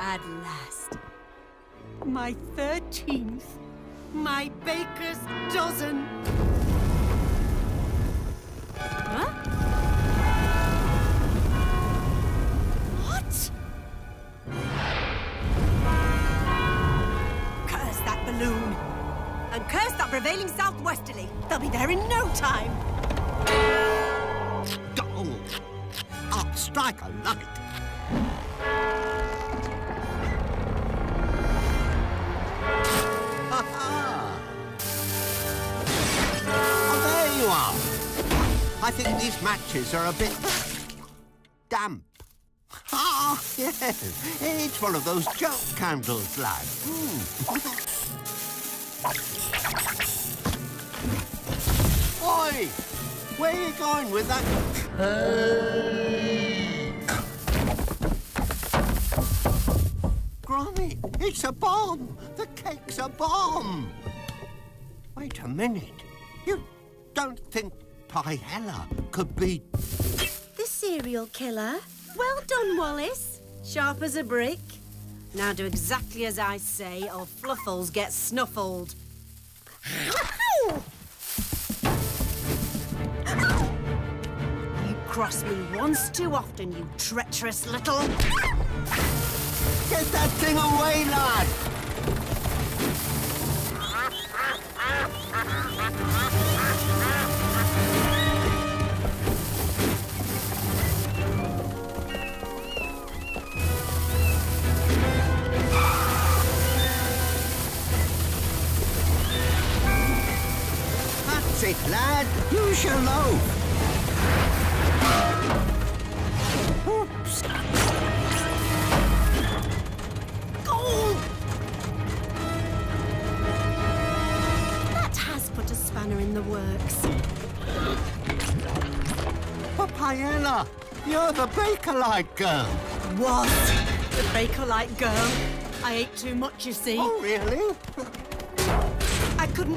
At last. My thirteenth. My baker's dozen. Huh? What? Curse that balloon. And curse that prevailing southwesterly. They'll be there in no time. Oh, I'll strike a light. I think these matches are a bit damp. Ah, yes. It's one of those joke candles, lad. Hmm. Oi! Where are you going with that? Grommy, it's a bomb! The cake's a bomb! Wait a minute. You don't think Piella could be... The serial killer. Well done, Wallace. Sharp as a brick. Now do exactly as I say, or Fluffles get snuffled. You cross me once too often, you treacherous little... Get that thing away, lad! It, lad. Use your loaf. Oops. Goal! That has put a spanner in the works. Piella, you're the Bakelite girl. What? the Bakelite girl. I ate too much, you see. Oh, really?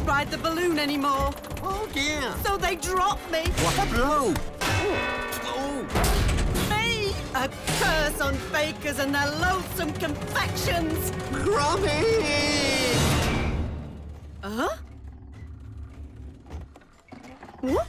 Couldn't ride the balloon anymore, Oh, dear. so they dropped me. What a blow. Oh, Me! A curse on bakers and their loathsome confections! Grommy! Huh? What?